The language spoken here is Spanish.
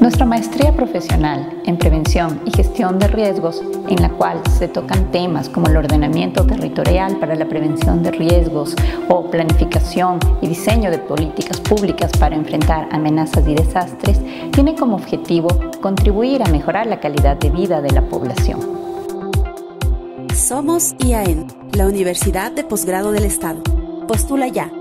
Nuestra maestría profesional en prevención y gestión de riesgos, en la cual se tocan temas como el ordenamiento territorial para la prevención de riesgos o planificación y diseño de políticas públicas para enfrentar amenazas y desastres, tiene como objetivo contribuir a mejorar la calidad de vida de la población. Somos IAEN, la Universidad de Posgrado del Estado. Postula ya